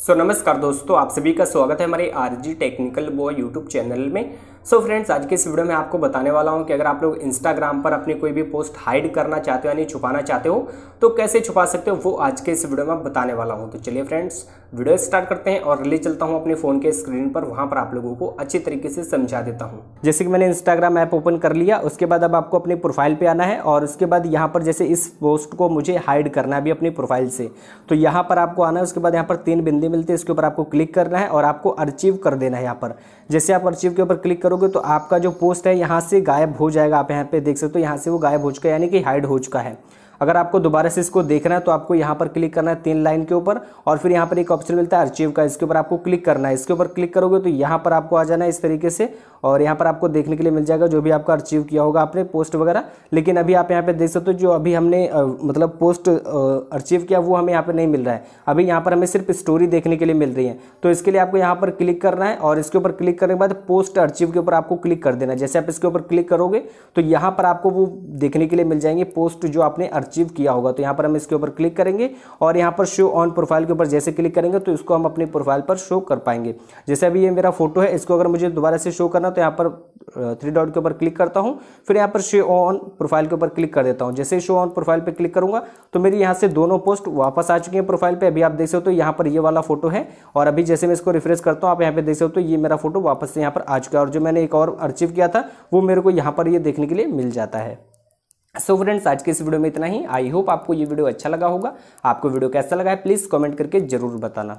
सो so, नमस्कार दोस्तों आप सभी का स्वागत है हमारे RG technical boy YouTube channel में। सो so फ्रेंड्स आज के इस वीडियो में आपको बताने वाला हूँ कि अगर आप लोग इंस्टाग्राम पर अपनी कोई भी पोस्ट हाइड करना चाहते हो, यानी छुपाना चाहते हो तो कैसे छुपा सकते हो वो आज के इस वीडियो में बताने वाला हूँ। तो चलिए फ्रेंड्स वीडियो स्टार्ट करते हैं और ले चलता हूँ अपने फ़ोन के स्क्रीन पर। वहाँ पर आप लोगों को अच्छी तरीके से समझा देता हूँ। जैसे कि मैंने इंस्टाग्राम ऐप ओपन कर लिया, उसके बाद अब आपको अपनी प्रोफ़ाइल पर आना है और उसके बाद यहाँ पर जैसे इस पोस्ट को मुझे हाइड करना है अभी अपनी प्रोफ़ाइल से तो यहाँ पर आपको आना है, उसके बाद यहाँ पर तीन बिंदी मिलती है, इसके ऊपर आपको क्लिक करना है और आपको अचीव कर देना है यहाँ पर। जैसे आप अचीव के ऊपर क्लिक करोगे तो आपका जो पोस्ट है यहाँ से गायब हो जाएगा। आप यहाँ पे देख सकते हो, यहाँ से वो गायब हो चुका है, यानी कि हाइड हो चुका है। अगर आपको दोबारा से इसको देखना है तो आपको यहाँ पर क्लिक करना है तीन लाइन के ऊपर, और फिर यहाँ पर एक ऑप्शन मिलता है अर्चीव का, इसके ऊपर आपको क्लिक करना है। इसके ऊपर क्लिक करोगे तो यहाँ पर आपको आ जाना है इस तरीके से, और यहाँ पर आपको देखने के लिए मिल जाएगा जो भी आपका अर्चीव किया होगा आपने पोस्ट वगैरह। लेकिन अभी आप यहाँ पे देख सकते हो, जो अभी हमने मतलब पोस्ट अर्चीव किया, वो हमें यहाँ पर नहीं मिल रहा है। अभी यहाँ पर हमें सिर्फ़ स्टोरी देखने के लिए मिल रही है। तो इसके लिए आपको यहाँ पर क्लिक करना है, और इसके ऊपर क्लिक करने के बाद पोस्ट अर्चीव के ऊपर आपको क्लिक कर देना है। जैसे आप इसके ऊपर क्लिक करोगे तो यहाँ पर आपको वो देखने के लिए मिल जाएँगे पोस्ट जो आपने अर्चीव किया होगा। तो यहाँ पर हम इसके ऊपर क्लिक करेंगे और यहाँ पर शो ऑन प्रोफ़ाइल के ऊपर जैसे क्लिक करेंगे तो इसको हम अपनी प्रोफ़ाइल पर शो कर पाएँगे। जैसे अभी ये मेरा फ़ोटो है, इसको अगर मुझे दोबारा से शो करना तो यहाँ पर थ्री डॉट के ऊपर क्लिक करता हूँ। फिर यहाँ पर शो ऑन प्रोफ़ाइल के ऊपर क्लिक कर देता हूँ। जैसे शो ऑन प्रोफ़ाइल पर क्लिक करूँगा तो मेरी यहाँ से दोनों पोस्ट वापस आ चुकी हैं प्रोफ़ाइल पर अभी आप देख सकते हो तो यहाँ पर ये वाला फ़ोटो है। और अभी जैसे मैं इसको रिफ्रेश करता हूँ, आप यहाँ पर देख सकते हो तो ये मेरा फ़ोटो वापस से यहाँ पर आ चुका है। और जो मैंने एक और अचीव किया था, वो मेरे को यहाँ पर ये देखने के लिए मिल जाता है। सो so फ्रेंड्स आज के इस वीडियो में इतना ही। आई होप आपको ये वीडियो अच्छा लगा होगा। आपको वीडियो कैसा लगा है प्लीज़ कमेंट करके ज़रूर बताना।